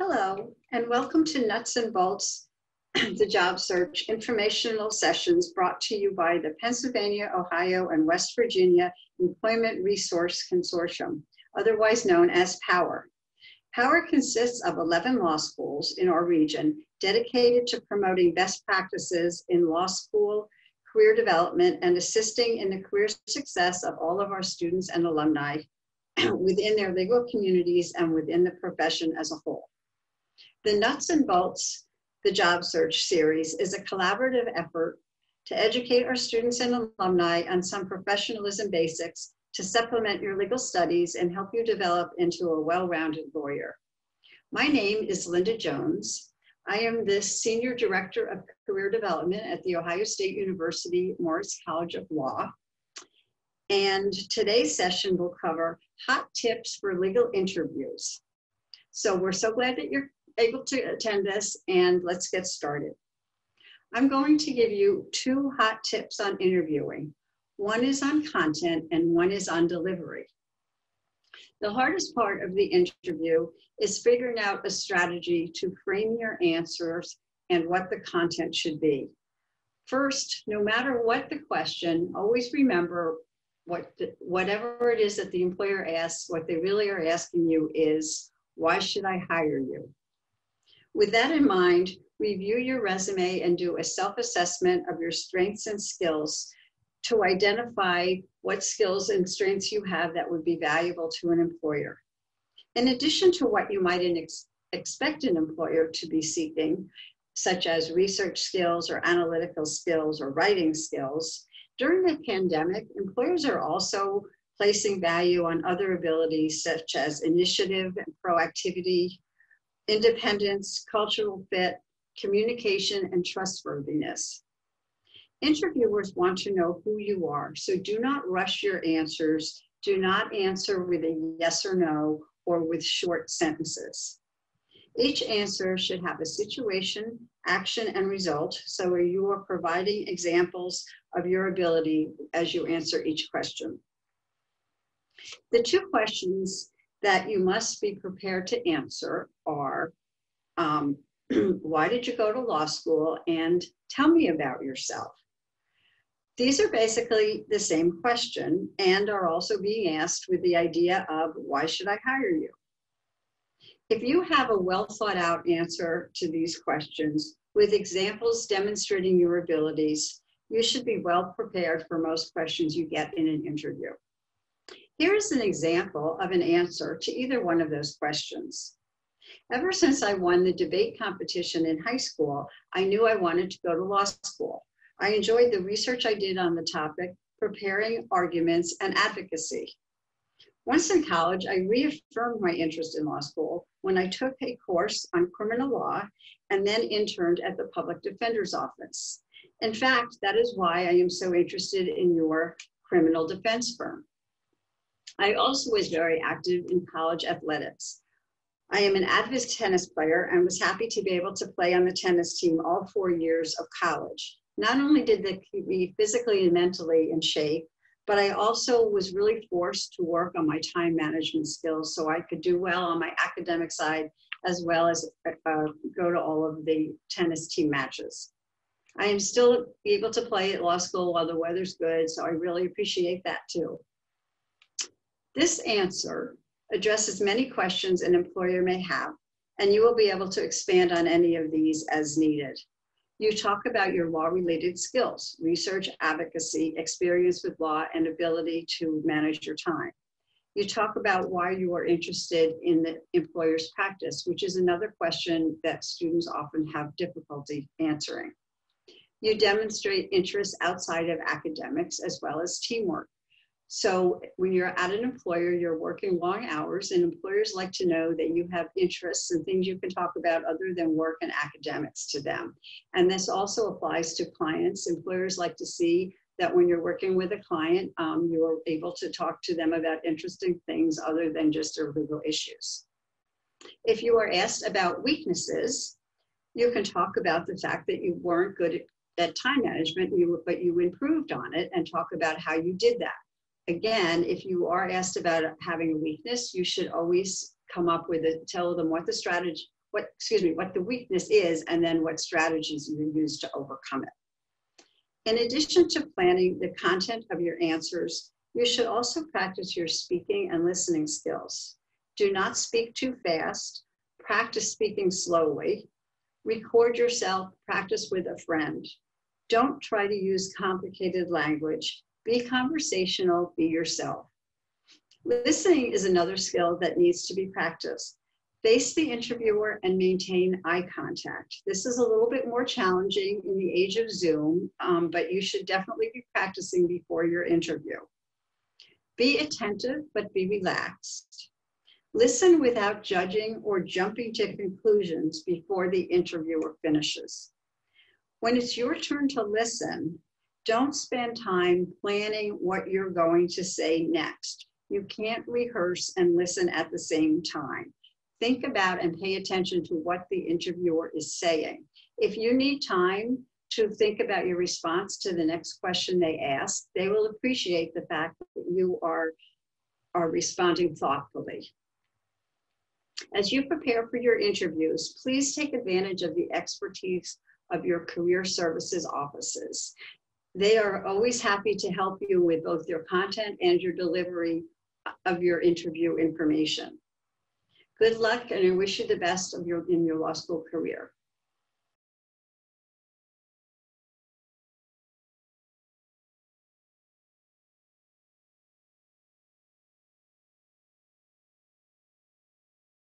Hello, and welcome to Nuts and Bolts, the job search informational sessions brought to you by the Pennsylvania, Ohio, and West Virginia Employment Resource Consortium, otherwise known as POWER. POWER consists of 11 law schools in our region dedicated to promoting best practices in law school, career development, and assisting in the career success of all of our students and alumni within their legal communities and within the profession as a whole. The Nuts and Bolts, the Job Search series, is a collaborative effort to educate our students and alumni on some professionalism basics to supplement your legal studies and help you develop into a well-rounded lawyer. My name is Linda Jones. I am the Senior Director of Career Development at The Ohio State University Moritz College of Law. And today's session will cover hot tips for legal interviews. So we're so glad that you're able to attend this and let's get started. I'm going to give you two hot tips on interviewing. One is on content and one is on delivery. The hardest part of the interview is figuring out a strategy to frame your answers and what the content should be. First, no matter what the question, always remember what whatever it is that the employer asks, what they really are asking you is, why should I hire you? With that in mind, review your resume and do a self-assessment of your strengths and skills to identify what skills and strengths you have that would be valuable to an employer. In addition to what you might ex expect an employer to be seeking, such as research skills or analytical skills or writing skills, during the pandemic, employers are also placing value on other abilities such as initiative and proactivity, independence, cultural fit, communication, and trustworthiness. Interviewers want to know who you are, so do not rush your answers. Do not answer with a yes or no or with short sentences. Each answer should have a situation, action, and result, so you are providing examples of your ability as you answer each question. The two questions that you must be prepared to answer are um, why did you go to law school and tell me about yourself? These are basically the same question and are also being asked with the idea of why should i hire you? If you have a well thought out answer to these questions with examples demonstrating your abilities you should be well prepared for most questions you get in an interview here is an example of an answer to either one of those questions. Ever since I won the debate competition in high school, I knew I wanted to go to law school. I enjoyed the research I did on the topic, preparing arguments, and advocacy. Once in college, I reaffirmed my interest in law school when I took a course on criminal law and then interned at the public defender's office. In fact, that is why I am so interested in your criminal defense firm. I also was very active in college athletics. I am an avid tennis player and was happy to be able to play on the tennis team all four years of college. Not only did they keep me physically and mentally in shape, but I also was really forced to work on my time management skills so I could do well on my academic side as well as uh, go to all of the tennis team matches. I am still able to play at law school while the weather's good, so I really appreciate that too. This answer addresses many questions an employer may have, and you will be able to expand on any of these as needed. You talk about your law-related skills, research, advocacy, experience with law, and ability to manage your time. You talk about why you are interested in the employer's practice, which is another question that students often have difficulty answering. You demonstrate interest outside of academics as well as teamwork. So when you're at an employer, you're working long hours, and employers like to know that you have interests and things you can talk about other than work and academics to them. And this also applies to clients. Employers like to see that when you're working with a client, um, you are able to talk to them about interesting things other than just their legal issues. If you are asked about weaknesses, you can talk about the fact that you weren't good at, at time management, you, but you improved on it and talk about how you did that again, if you are asked about having a weakness, you should always come up with it, tell them what the strategy, what, excuse me, what the weakness is, and then what strategies you use to overcome it. In addition to planning the content of your answers, you should also practice your speaking and listening skills. Do not speak too fast. Practice speaking slowly. Record yourself, practice with a friend. Don't try to use complicated language. Be conversational, be yourself. Listening is another skill that needs to be practiced. Face the interviewer and maintain eye contact. This is a little bit more challenging in the age of Zoom, um, but you should definitely be practicing before your interview. Be attentive, but be relaxed. Listen without judging or jumping to conclusions before the interviewer finishes. When it's your turn to listen, don't spend time planning what you're going to say next. You can't rehearse and listen at the same time think about and pay attention to what the interviewer is saying. If you need time to think about your response to the next question they ask, they will appreciate the fact that you are, are responding thoughtfully. As you prepare for your interviews, please take advantage of the expertise of your career services offices. They are always happy to help you with both your content and your delivery of your interview information. Good luck and I wish you the best of your, in your law school career.